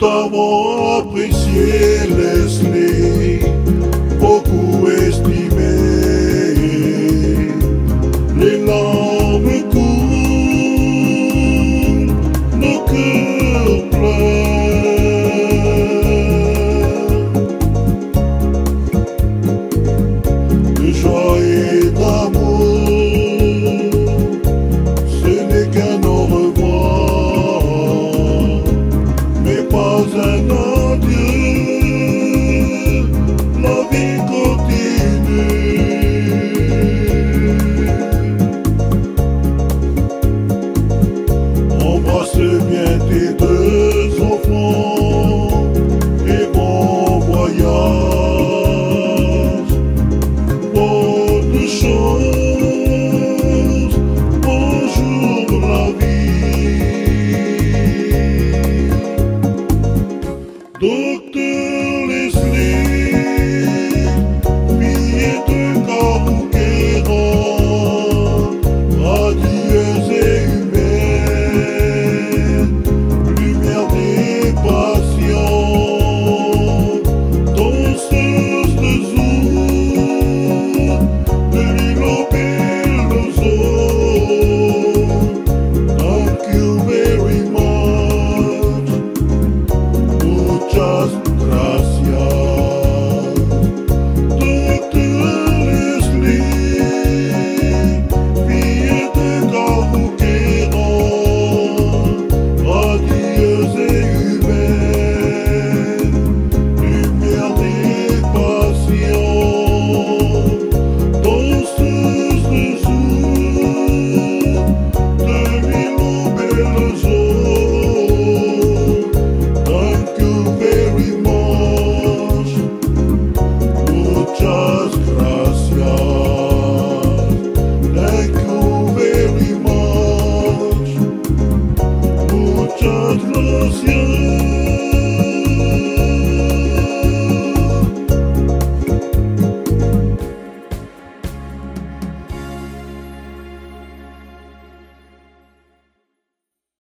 t'avons apprécié, laisse-les beaucoup estimés. Les larmes coulent, nos cœurs. Je viens tes deux enfants et mon voyage. Bonne chance, bonjour de ma vie.